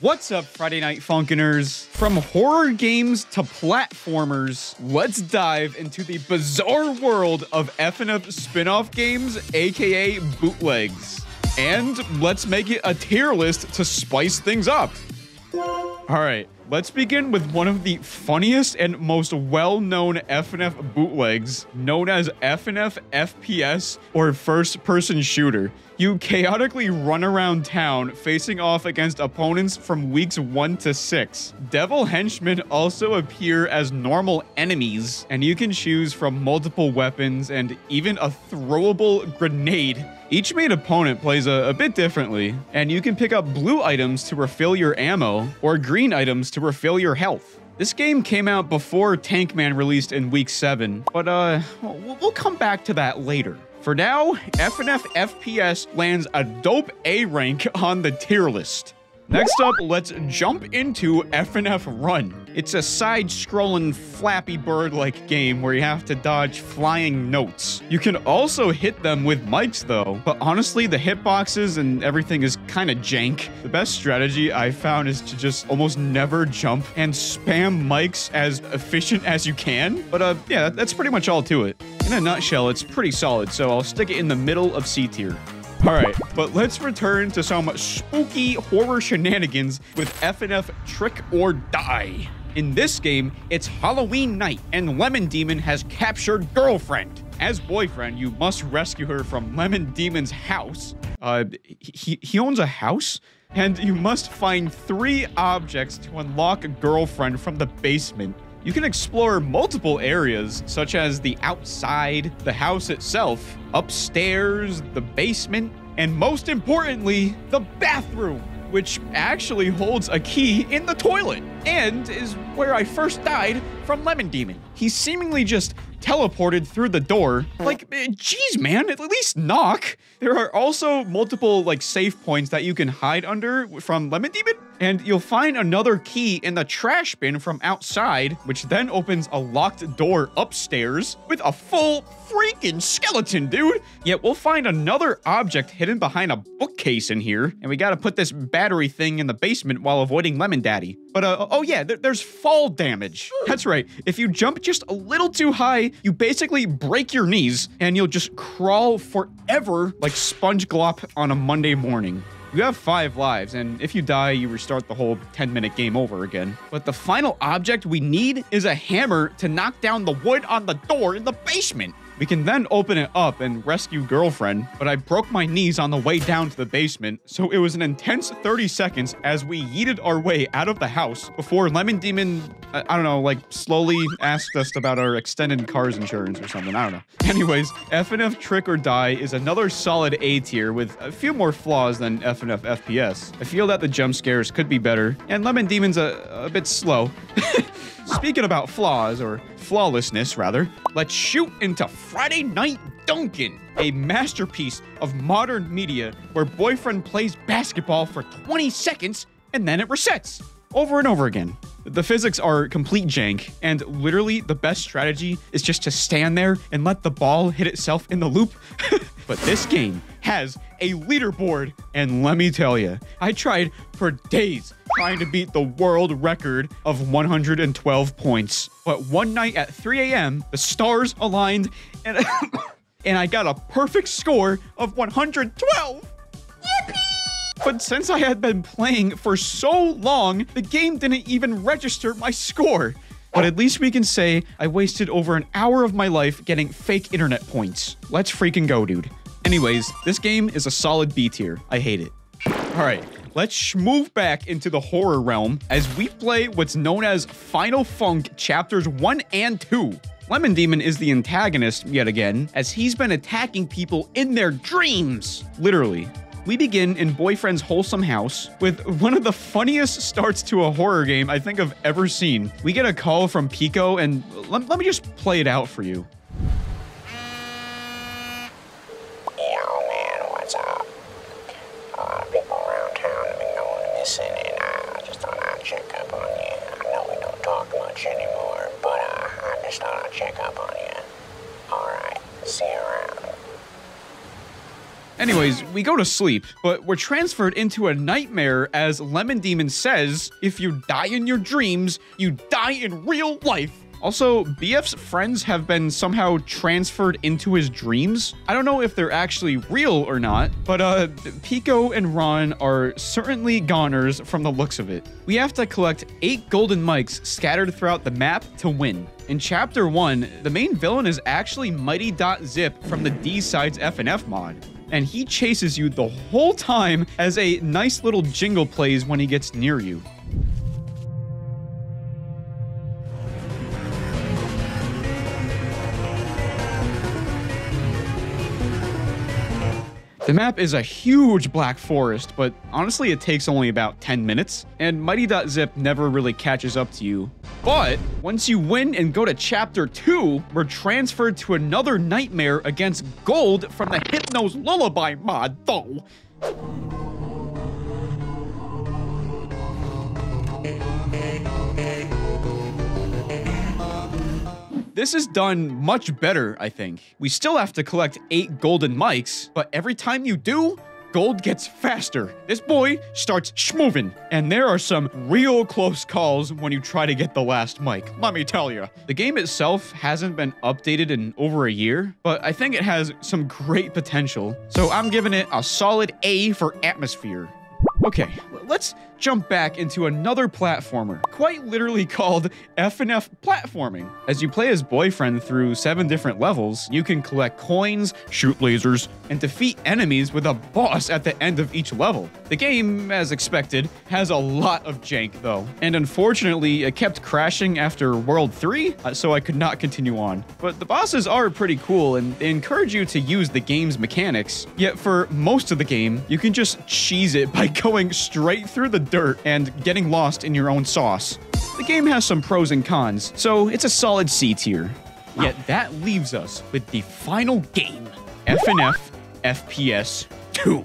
What's up, Friday Night Funkiners? From horror games to platformers, let's dive into the bizarre world of FNF spin-off games, aka bootlegs. And let's make it a tier list to spice things up. All right, let's begin with one of the funniest and most well-known FNF bootlegs, known as FNF FPS or First Person Shooter. You chaotically run around town facing off against opponents from weeks 1 to 6. Devil henchmen also appear as normal enemies, and you can choose from multiple weapons and even a throwable grenade. Each main opponent plays a, a bit differently, and you can pick up blue items to refill your ammo or green items to refill your health. This game came out before Tankman released in week 7, but uh, we'll come back to that later. For now, FNF FPS lands a dope A rank on the tier list. Next up, let's jump into FNF Run. It's a side-scrolling Flappy Bird-like game where you have to dodge flying notes. You can also hit them with mics though, but honestly, the hitboxes and everything is kind of jank. The best strategy I found is to just almost never jump and spam mics as efficient as you can. But uh, yeah, that's pretty much all to it. In a nutshell, it's pretty solid, so I'll stick it in the middle of C tier. All right, but let's return to some spooky horror shenanigans with FNF Trick or Die. In this game, it's Halloween night and Lemon Demon has captured girlfriend. As boyfriend, you must rescue her from Lemon Demon's house. Uh, he, he owns a house? And you must find three objects to unlock a girlfriend from the basement. You can explore multiple areas, such as the outside, the house itself, upstairs, the basement, and most importantly, the bathroom, which actually holds a key in the toilet and is where I first died from Lemon Demon. He seemingly just teleported through the door. Like, eh, geez, man, at least knock. There are also multiple, like, safe points that you can hide under from Lemon Demon, and you'll find another key in the trash bin from outside, which then opens a locked door upstairs with a full freaking skeleton, dude. Yet we'll find another object hidden behind a bookcase in here, and we gotta put this battery thing in the basement while avoiding Lemon Daddy. But, uh, oh yeah, there- there's fall damage. That's right. If you jump just a little too high, you basically break your knees, and you'll just crawl forever like Sponge Glop on a Monday morning. You have five lives, and if you die, you restart the whole 10 minute game over again. But the final object we need is a hammer to knock down the wood on the door in the basement. We can then open it up and rescue girlfriend, but I broke my knees on the way down to the basement, so it was an intense 30 seconds as we yeeted our way out of the house before Lemon Demon, I, I don't know, like slowly asked us about our extended cars insurance or something. I don't know. Anyways, FNF Trick or Die is another solid A tier with a few more flaws than FNF FPS. I feel that the jump scares could be better, and Lemon Demon's a, a bit slow. Speaking about flaws, or flawlessness rather, let's shoot into Friday Night Dunkin', a masterpiece of modern media where boyfriend plays basketball for 20 seconds and then it resets over and over again. The physics are complete jank, and literally the best strategy is just to stand there and let the ball hit itself in the loop. but this game has a leaderboard, and let me tell you, I tried for days trying to beat the world record of 112 points. But one night at 3 a.m., the stars aligned, and, and I got a perfect score of 112. Yippee! But since I had been playing for so long, the game didn't even register my score. But at least we can say I wasted over an hour of my life getting fake internet points. Let's freaking go, dude. Anyways, this game is a solid B tier. I hate it. All right, let's move back into the horror realm as we play what's known as Final Funk Chapters 1 and 2. Lemon Demon is the antagonist yet again, as he's been attacking people in their dreams. Literally. We begin in Boyfriend's wholesome house with one of the funniest starts to a horror game I think I've ever seen. We get a call from Pico, and uh, let, let me just play it out for you. Yo, man, what's up? A lot of people around town have been going missing, and I just thought I'd check up on you. I know we don't talk much anymore, but uh, I on you. Alright, see you around. Anyways, we go to sleep, but we're transferred into a nightmare as Lemon Demon says, if you die in your dreams, you die in real life. Also, BF's friends have been somehow transferred into his dreams. I don't know if they're actually real or not, but uh, Pico and Ron are certainly goners from the looks of it. We have to collect eight golden mics scattered throughout the map to win. In chapter 1, the main villain is actually Mighty.zip from the D-Sides FNF mod. And he chases you the whole time as a nice little jingle plays when he gets near you. The map is a huge black forest, but honestly it takes only about 10 minutes, and Mighty.zip never really catches up to you. But once you win and go to chapter 2, we're transferred to another nightmare against Gold from the Hypno's Lullaby mod, though. This is done much better, I think. We still have to collect eight golden mics, but every time you do, gold gets faster. This boy starts schmoving, and there are some real close calls when you try to get the last mic, let me tell you. The game itself hasn't been updated in over a year, but I think it has some great potential, so I'm giving it a solid A for atmosphere. Okay, let's jump back into another platformer, quite literally called FNF Platforming. As you play as Boyfriend through seven different levels, you can collect coins, shoot lasers, and defeat enemies with a boss at the end of each level. The game, as expected, has a lot of jank though, and unfortunately it kept crashing after World 3, uh, so I could not continue on. But the bosses are pretty cool and they encourage you to use the game's mechanics, yet for most of the game, you can just cheese it by going straight through the dirt and getting lost in your own sauce. The game has some pros and cons, so it's a solid C tier. Yet that leaves us with the final game, FNF FPS 2.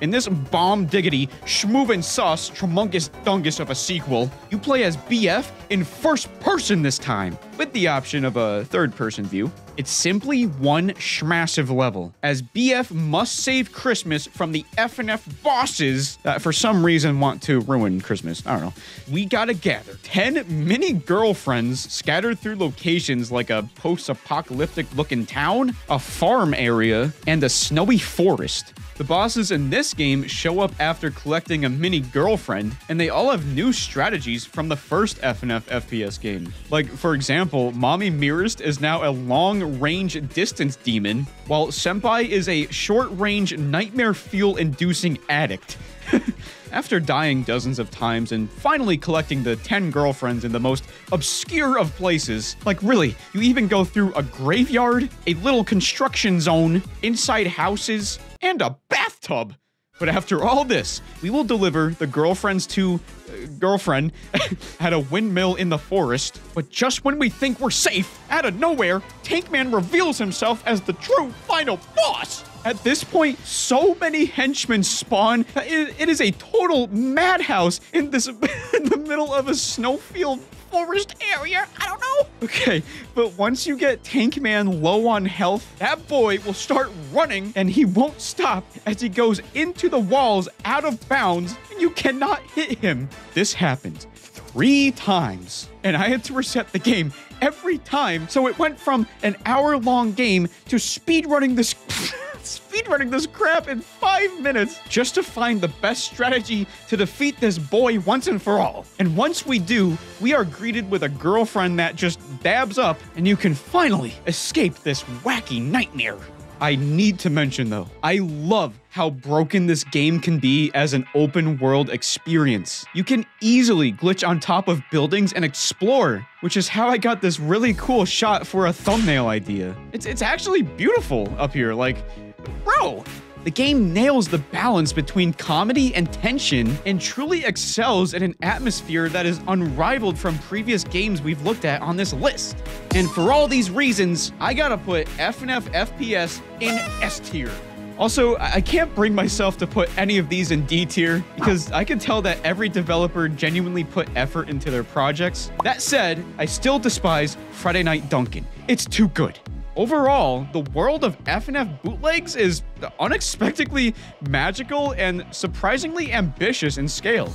In this bomb diggity, schmoovin' sauce, tremungus dungus of a sequel, you play as BF in first person this time, with the option of a third person view. It's simply one schmassive level, as BF must save Christmas from the FNF bosses that for some reason want to ruin Christmas. I don't know. We gotta gather 10 mini girlfriends scattered through locations like a post apocalyptic looking town, a farm area, and a snowy forest. The bosses in this game show up after collecting a mini girlfriend, and they all have new strategies from the first FNF FPS game. Like, for example, Mommy Mearest is now a long range distance demon, while Senpai is a short range nightmare fuel inducing addict. After dying dozens of times and finally collecting the 10 girlfriends in the most obscure of places, like really, you even go through a graveyard, a little construction zone, inside houses, and a bathtub. But after all this, we will deliver the girlfriends to uh, girlfriend at a windmill in the forest. But just when we think we're safe, out of nowhere, Tankman reveals himself as the true final boss. At this point, so many henchmen spawn. It, it is a total madhouse in this in the middle of a snowfield forest area. I don't know. Okay, but once you get Tank Man low on health, that boy will start running and he won't stop as he goes into the walls out of bounds and you cannot hit him. This happened three times and I had to reset the game every time. So it went from an hour long game to speedrunning this. speedrunning this crap in five minutes just to find the best strategy to defeat this boy once and for all. And once we do, we are greeted with a girlfriend that just dabs up, and you can finally escape this wacky nightmare. I need to mention though, I love how broken this game can be as an open world experience. You can easily glitch on top of buildings and explore, which is how I got this really cool shot for a thumbnail idea. It's, it's actually beautiful up here, like, bro, oh, the game nails the balance between comedy and tension and truly excels in an atmosphere that is unrivaled from previous games we've looked at on this list. And for all these reasons, I gotta put FNF FPS in S tier. Also, I can't bring myself to put any of these in D tier because I can tell that every developer genuinely put effort into their projects. That said, I still despise Friday Night Dunkin'. It's too good. Overall, the world of FNF bootlegs is unexpectedly magical and surprisingly ambitious in scale.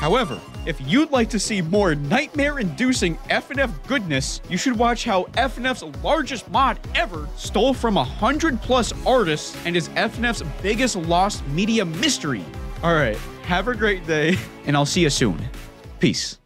However, if you'd like to see more nightmare-inducing FNF goodness, you should watch how FNF's largest mod ever stole from a hundred plus artists and is FNF's biggest lost media mystery. All right, have a great day, and I'll see you soon. Peace.